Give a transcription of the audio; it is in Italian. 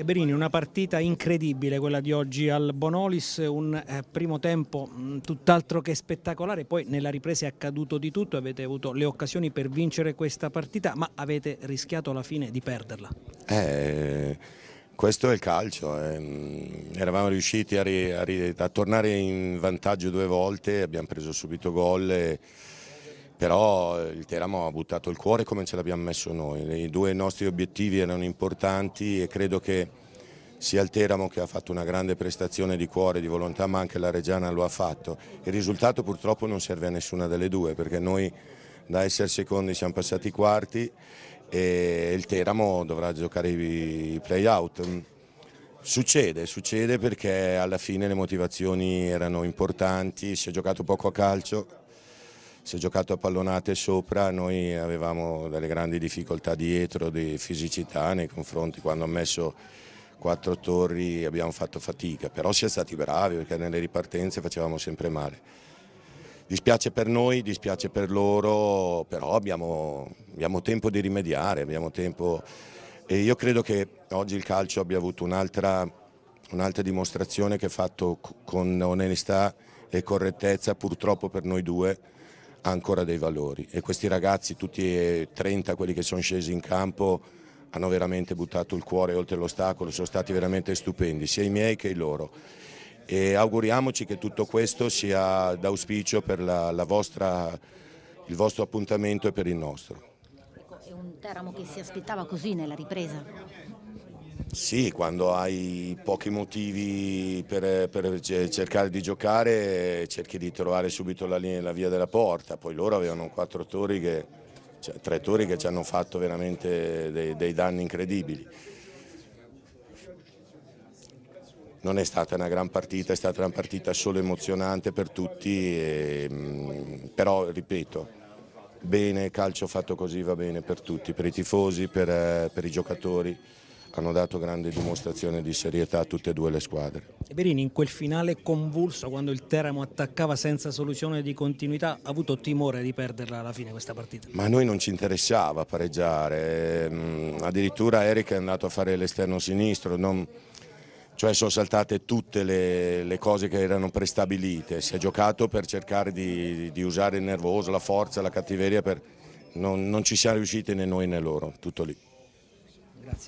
Eberini, una partita incredibile quella di oggi al Bonolis, un eh, primo tempo mh, tutt'altro che spettacolare, poi nella ripresa è accaduto di tutto, avete avuto le occasioni per vincere questa partita, ma avete rischiato alla fine di perderla. Eh, questo è il calcio, eh. eravamo riusciti a, a, a, tornare in vantaggio due volte, abbiamo preso subito gol. E però il Teramo ha buttato il cuore come ce l'abbiamo messo noi, i due nostri obiettivi erano importanti e credo che sia il Teramo che ha fatto una grande prestazione di cuore, di volontà, ma anche la Reggiana lo ha fatto. Il risultato purtroppo non serve a nessuna delle due perché noi da essere secondi siamo passati quarti e il Teramo dovrà giocare i play-out. Succede, succede perché alla fine le motivazioni erano importanti, si è giocato poco a calcio, si è giocato a pallonate sopra, noi avevamo delle grandi difficoltà dietro di fisicità nei confronti, quando ha messo quattro torri abbiamo fatto fatica, però si è stati bravi perché nelle ripartenze facevamo sempre male. Dispiace per noi, dispiace per loro, però abbiamo, abbiamo tempo di rimediare, abbiamo tempo. E io credo che oggi il calcio abbia avuto un'altra un dimostrazione che ha fatto con onestà e correttezza purtroppo per noi due ha ancora dei valori e questi ragazzi, tutti e 30 quelli che sono scesi in campo, hanno veramente buttato il cuore oltre l'ostacolo, sono stati veramente stupendi, sia i miei che i loro. E auguriamoci che tutto questo sia d'auspicio per la, la vostra, il vostro appuntamento e per il nostro. Ecco, è un Teramo che si aspettava così nella ripresa? Sì, quando hai pochi motivi per, per, cercare di giocare cerchi di trovare subito la, linea, la via della porta, poi loro avevano quattro tori che, cioè, tre tori che ci hanno fatto veramente dei, dei danni incredibili. Non è stata una gran partita, è stata una partita solo emozionante per tutti, e, però ripeto, bene, calcio fatto così va bene per tutti, per i tifosi, per, per i giocatori hanno dato grande dimostrazione di serietà a tutte e due le squadre. Berini in quel finale convulso quando il Teramo attaccava senza soluzione di continuità ha avuto timore di perderla alla fine questa partita? Ma a noi non ci interessava pareggiare, addirittura Eric è andato a fare l'esterno sinistro, non... cioè sono saltate tutte le, le, cose che erano prestabilite, si è giocato per cercare di, di usare il nervoso, la forza, la cattiveria, per... non, non ci siamo riusciti né noi né loro, tutto lì. Grazie.